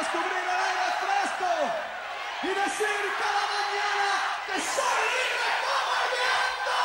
descubrir el aire fresco y decir cada mañana que soy libre como el viento.